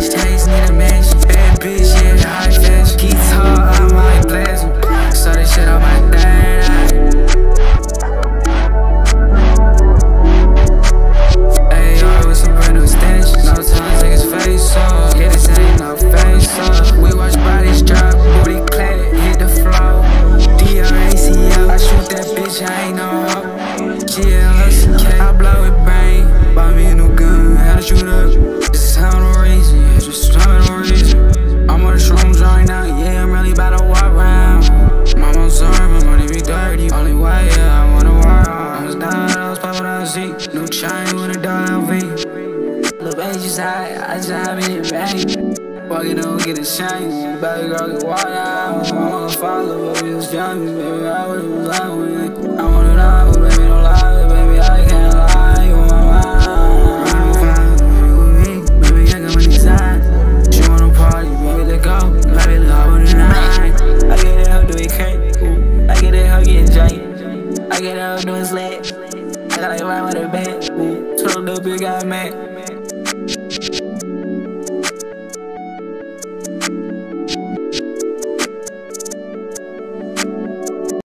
change, change, need a mansion. Bad bitch, yeah, high fashion. Guitar, I might blast em. So this shit on my third eye. AR with some brand new extensions. No time, take his face off. Yeah, this ain't no face off. We watch bodies drop, booty clap, hit the floor. DRACL, shoot that bitch, I ain't no hope. GLCK, blow it back. Z. New chain with a dollar LV. Look, baby, just high, I just have in it rain. Walking on, getting shiny. Baby girl, get water. I don't wanna follow, but we just. Baby, I would have lying with it. I wanna die, but baby, don't lie. Baby, I can't lie. You on my mind. With me, baby, I got money inside. She wanna party, let go. I wanna die. I get out how do we? I get it, how giant. I get it, doing slack. Like right with a. Ooh. Told the big guy, man.